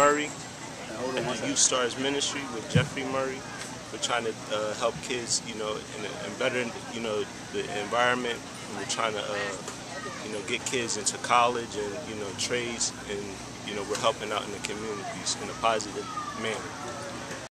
Murray and the Youth Stars Ministry with Jeffrey Murray. We're trying to uh, help kids, you know, and, and better, you know, the environment. And we're trying to, uh, you know, get kids into college and, you know, trades. And, you know, we're helping out in the communities in a positive manner.